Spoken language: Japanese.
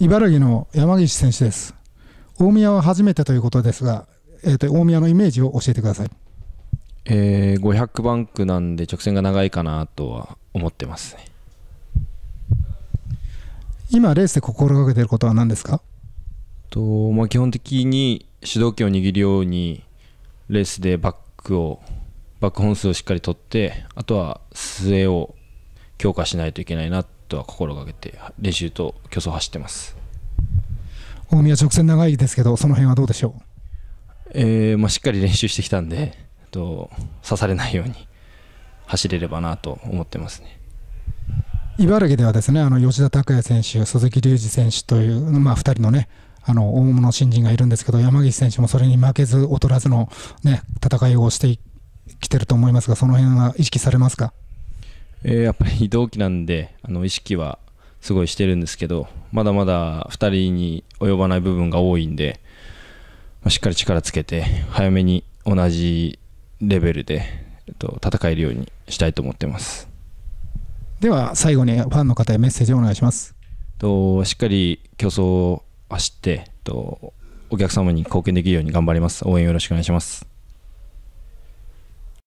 茨城の山岸選手です。大宮は初めてということですが、えーと、大宮のイメージを教えてください、えー、500バンクなんで直線が長いかなとは思ってますね。今レースで心がけていることは何ですか？と、まあ、基本的に主導権を握るようにレースでバックをバック本数をしっかり取ってあとは末を強化しないといけないなとは心がけて練習と競争を走ってます。大宮直線長いですけどその辺はどうでしょう、えーまあ、しっかり練習してきたんでと刺されないように走れればなと思ってますね。茨城ではですねあの吉田拓也選手鈴木隆二選手という、まあ、2人のねあの大物新人がいるんですけど山岸選手もそれに負けず劣らずの、ね、戦いをしてきてると思いますがその辺は意識されますか、えー、やっぱり同期なんであの意識はすごいしてるんですけどまだまだ2人に及ばない部分が多いんで、まあ、しっかり力つけて早めに同じレベルで、えっと、戦えるようにしたいと思ってます。では最後にファンの方へメッセージをお願いします。としっかり競争走ってとお客様に貢献できるように頑張ります。応援よろしくお願いします